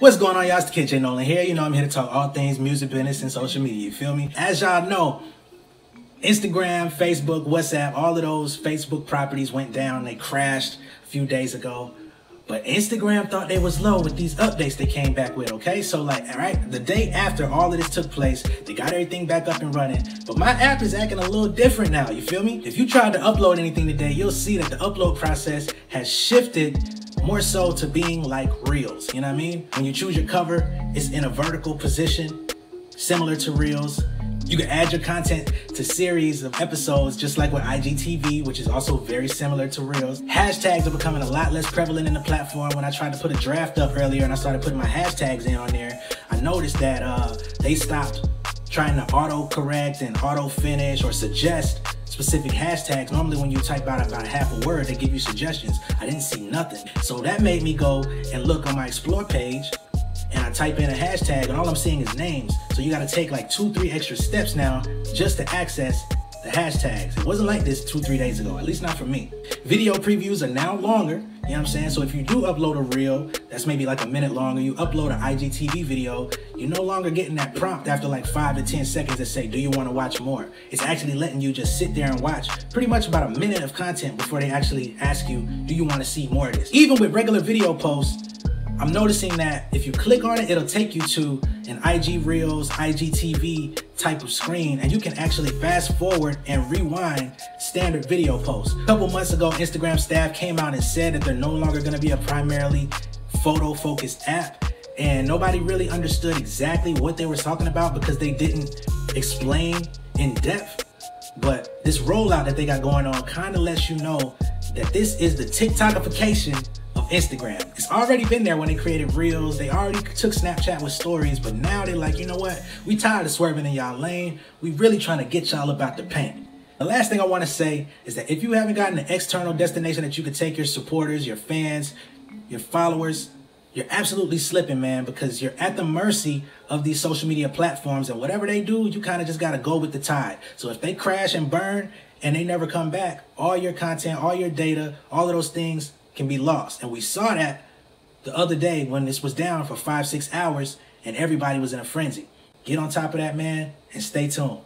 What's going on, y'all? It's the Kid J Nolan here. You know, I'm here to talk all things music business and social media. You feel me? As y'all know, Instagram, Facebook, WhatsApp, all of those Facebook properties went down. They crashed a few days ago. But Instagram thought they was low with these updates they came back with, okay? So like, all right, the day after all of this took place, they got everything back up and running. But my app is acting a little different now, you feel me? If you tried to upload anything today, you'll see that the upload process has shifted more so to being like reels, you know what I mean? When you choose your cover, it's in a vertical position, similar to reels. You can add your content to series of episodes, just like with IGTV, which is also very similar to Reels. Hashtags are becoming a lot less prevalent in the platform. When I tried to put a draft up earlier and I started putting my hashtags in on there, I noticed that uh, they stopped trying to auto correct and auto finish or suggest specific hashtags. Normally when you type out about half a word, they give you suggestions. I didn't see nothing. So that made me go and look on my explore page and I type in a hashtag and all I'm seeing is names. So you gotta take like two, three extra steps now just to access the hashtags. It wasn't like this two, three days ago, at least not for me. Video previews are now longer, you know what I'm saying? So if you do upload a reel, that's maybe like a minute long, or you upload an IGTV video, you're no longer getting that prompt after like five to 10 seconds that say, do you wanna watch more? It's actually letting you just sit there and watch pretty much about a minute of content before they actually ask you, do you wanna see more of this? Even with regular video posts, I'm noticing that if you click on it, it'll take you to an IG Reels, IGTV type of screen, and you can actually fast forward and rewind standard video posts. A couple months ago, Instagram staff came out and said that they're no longer gonna be a primarily photo focused app, and nobody really understood exactly what they were talking about because they didn't explain in depth. But this rollout that they got going on kind of lets you know that this is the TikTokification of Instagram. It's already been there when they created Reels. They already took Snapchat with stories, but now they're like, you know what? We tired of swerving in y'all lane. We really trying to get y'all about the paint. The last thing I want to say is that if you haven't gotten an external destination that you can take your supporters, your fans, your followers, you're absolutely slipping, man, because you're at the mercy of these social media platforms and whatever they do, you kind of just got to go with the tide. So if they crash and burn and they never come back, all your content, all your data, all of those things can be lost. And we saw that the other day when this was down for five, six hours and everybody was in a frenzy. Get on top of that, man, and stay tuned.